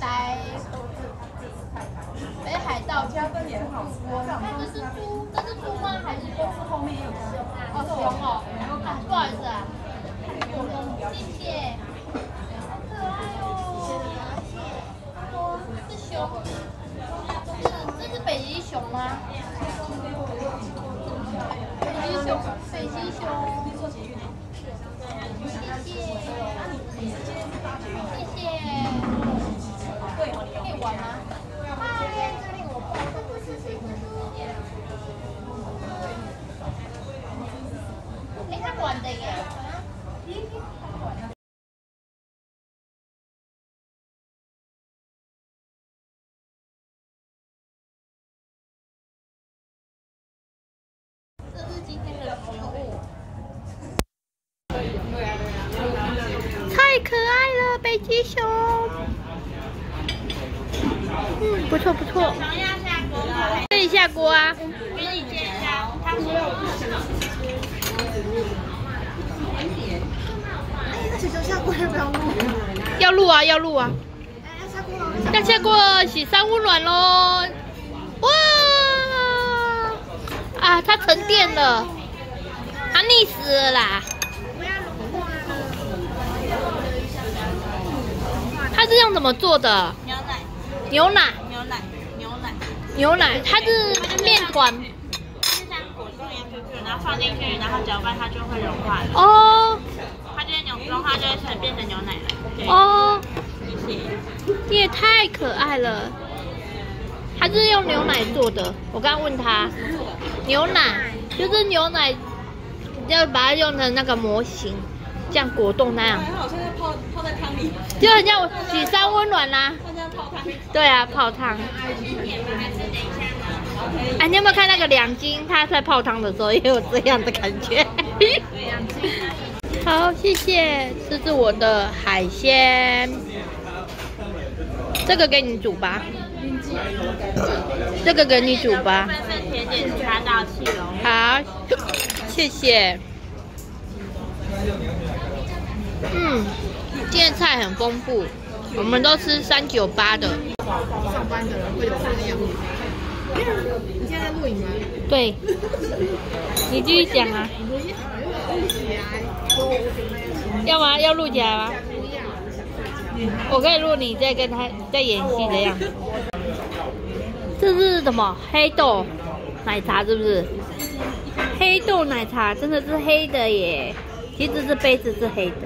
来。北海道加分也很好吃。看这是猪，这是猪吗？还是公？后面有熊。哦，熊哦。不好意思啊。谢谢。好可爱哦。哇，是熊。这是北极熊吗？北极熊，北极熊。谢谢。谢谢。可以玩吗？哎，他玩的耶。这是今天的食物。太可爱了，北极熊。嗯，不错不错。想要下锅吗？可以下锅啊。要录？啊，要录啊。要下锅。洗三温暖喽！哇！啊，它沉淀了，它溺死了啦！不要融化了。它是用怎么做的？牛奶，牛奶，牛奶，牛奶，牛奶，它是面团就像果冻一样 QQ，然后放进去，然后搅拌它就会融化了，哦。它就会牛融化就会成变成牛奶了。哦，谢谢。你也太可爱了。它是用牛奶做的，我刚刚问他，牛奶就是牛奶，要把它用成那个模型，像果冻那样，还好，像在泡泡在汤里，就很像许三温暖啦、它这样泡汤。对啊，泡汤。哎，你有没有看那个两斤？他在泡汤的时候也有这样的感觉。好，谢谢，这是我的海鲜，这个给你煮吧，这个给你煮吧。部分甜点加到气龙。好，谢谢。嗯，今天菜很丰富，我们都吃三九八的。上班的人会有这个样子。你现在在录影吗？对，你继续讲啊。要，吗？要录起来吗？我可以录你在跟他在演戏的样子。这是什么？黑豆奶茶是不是？黑豆奶茶真的是黑的耶！其实这杯子是黑的。